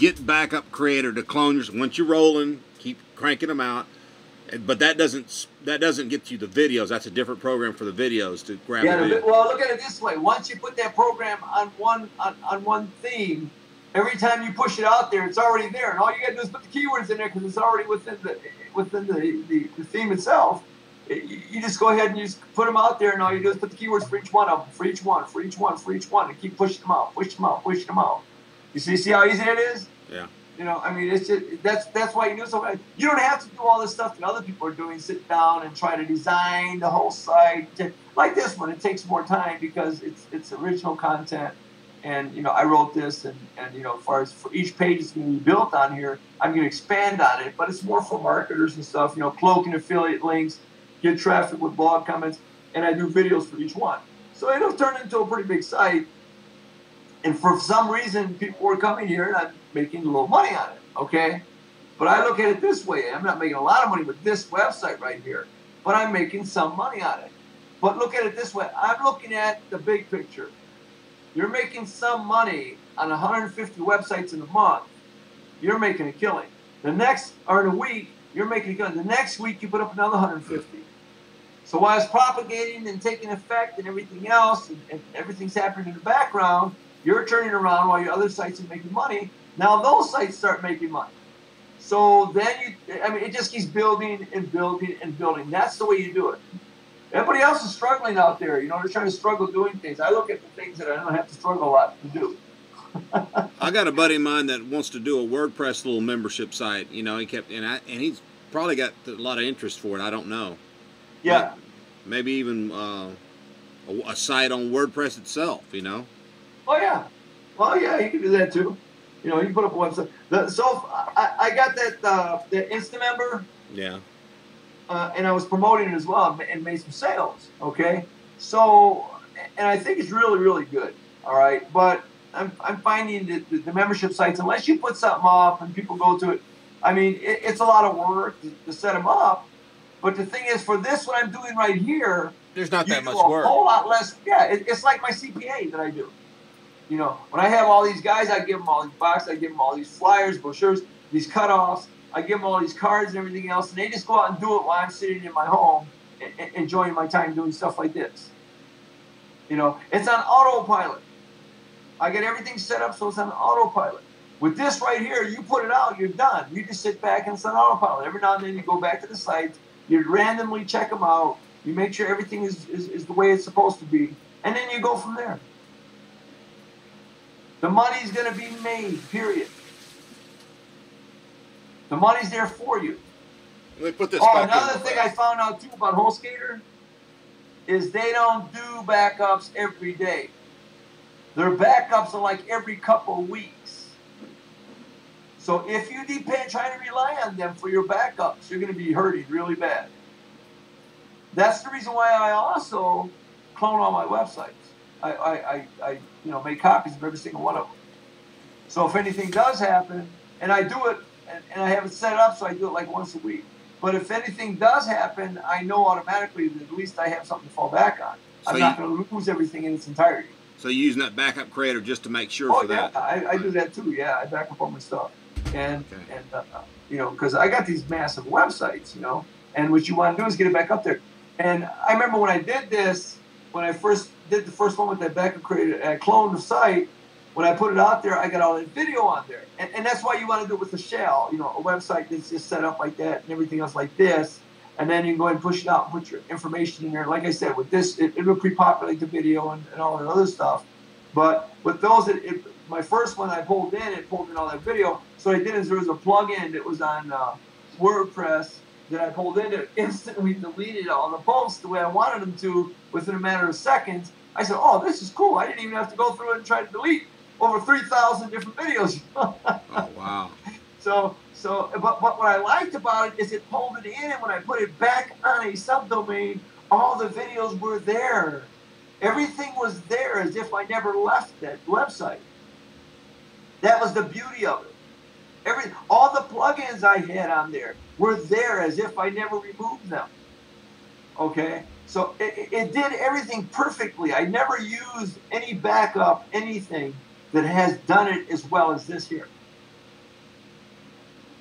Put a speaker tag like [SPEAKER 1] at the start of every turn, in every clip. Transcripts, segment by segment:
[SPEAKER 1] get Backup Creator to clone yours. Once you're rolling, keep cranking them out. But that doesn't that doesn't get you the videos. That's a different program for the videos to grab.
[SPEAKER 2] Yeah,
[SPEAKER 1] video.
[SPEAKER 2] well, look at it this way. Once you put that program on one on, on one theme, every time you push it out there, it's already there, and all you got to do is put the keywords in there because it's already within the within the, the, the theme itself. You just go ahead and you just put them out there, and all you do is put the keywords for each one of them, for each one, for each one, for each one, and keep pushing them out, push them out, push them out. You see, see how easy it is?
[SPEAKER 1] Yeah.
[SPEAKER 2] You know, I mean, it's just that's that's why you do something. You don't have to do all this stuff that other people are doing. Sit down and try to design the whole site like this one. It takes more time because it's it's original content, and you know, I wrote this, and and you know, as far as for each page is going to be built on here, I'm going to expand on it, but it's more for marketers and stuff. You know, cloak and affiliate links, get traffic with blog comments, and I do videos for each one. So it'll turn into a pretty big site. And for some reason, people were coming here, and I'm making a little money on it. Okay, but I look at it this way: I'm not making a lot of money with this website right here, but I'm making some money on it. But look at it this way: I'm looking at the big picture. You're making some money on 150 websites in a month. You're making a killing. The next, or in a week, you're making a killing. The next week, you put up another 150. So while it's propagating and taking effect and everything else, and, and everything's happening in the background, you're turning around while your other sites are making money. Now those sites start making money. So then you, I mean, it just keeps building and building and building. That's the way you do it. Everybody else is struggling out there. You know, they're trying to struggle doing things. I look at the things that I don't have to struggle a lot to do.
[SPEAKER 1] I got a buddy of mine that wants to do a WordPress little membership site. You know, he kept and I, and he's probably got a lot of interest for it. I don't know.
[SPEAKER 2] Yeah.
[SPEAKER 1] Maybe even uh, a, a site on WordPress itself. You know.
[SPEAKER 2] Oh yeah. Well, yeah, you can do that too. You know, you put up a website. The, so I, I got that uh, the Insta member.
[SPEAKER 1] Yeah.
[SPEAKER 2] Uh, and I was promoting it as well and made some sales. Okay. So, and I think it's really, really good. All right. But I'm, I'm finding that the, the membership sites, unless you put something up and people go to it, I mean, it, it's a lot of work to, to, set them up. But the thing is, for this, what I'm doing right here,
[SPEAKER 1] there's not that much work.
[SPEAKER 2] A whole lot less. Yeah, it, it's like my CPA that I do. You know, when I have all these guys, I give them all these boxes, I give them all these flyers, brochures, these cutoffs. I give them all these cards and everything else, and they just go out and do it while I'm sitting in my home, enjoying my time doing stuff like this. You know, it's on autopilot. I get everything set up so it's on autopilot. With this right here, you put it out, you're done. You just sit back and it's on autopilot. Every now and then you go back to the site, you randomly check them out, you make sure everything is, is, is the way it's supposed to be, and then you go from there. The money's going to be made, period. The money's there for you.
[SPEAKER 1] Let me put this
[SPEAKER 2] oh, another thing I found out too about HostGator is they don't do backups every day. Their backups are like every couple of weeks. So if you depend, trying to rely on them for your backups, you're going to be hurting really bad. That's the reason why I also clone all my websites. I, I, I, I you know, make copies of every single one of them. So if anything does happen, and I do it, and, and I have it set up so I do it like once a week. But if anything does happen, I know automatically that at least I have something to fall back on. I'm not going to lose everything in its entirety.
[SPEAKER 1] So you're using that backup creator just to make sure
[SPEAKER 2] oh,
[SPEAKER 1] for
[SPEAKER 2] yeah,
[SPEAKER 1] that?
[SPEAKER 2] I, I do that too. Yeah, I back up all my stuff, and okay. and uh, you know because I got these massive websites, you know, and what you want to do is get it back up there. And I remember when I did this, when I first did the first one with that backup creator, I cloned the site. When I put it out there, I got all that video on there, and, and that's why you want to do it with a shell, you know, a website that's just set up like that and everything else like this and then you can go ahead and push it out and put your information in there. Like I said, with this, it, it will pre-populate the video and, and all that other stuff. But with those, it, it, my first one I pulled in, it pulled in all that video. So what I did is there was a plugin that was on uh, WordPress that I pulled in. Instantly deleted all the posts the way I wanted them to within a matter of seconds. I said, "Oh, this is cool. I didn't even have to go through it and try to delete over 3,000 different videos."
[SPEAKER 1] oh wow!
[SPEAKER 2] So so, but, but what I liked about it is it pulled it in, and when I put it back on a subdomain, all the videos were there. Everything was there as if I never left that website. That was the beauty of it. Every, all the plugins I had on there were there as if I never removed them. Okay? So it, it did everything perfectly. I never used any backup, anything that has done it as well as this here.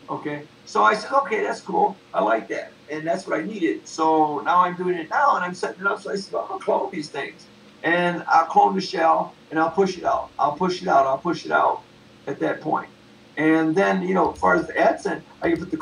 [SPEAKER 2] Okay? So I said, okay, that's cool. I like that. And that's what I needed. So now I'm doing it now and I'm setting it up. So I said, I'm going to clone these things. And I'll clone the shell and I'll push it out. I'll push it out. I'll push it out at that point. And then, you know, as far as the AdSense, I can put the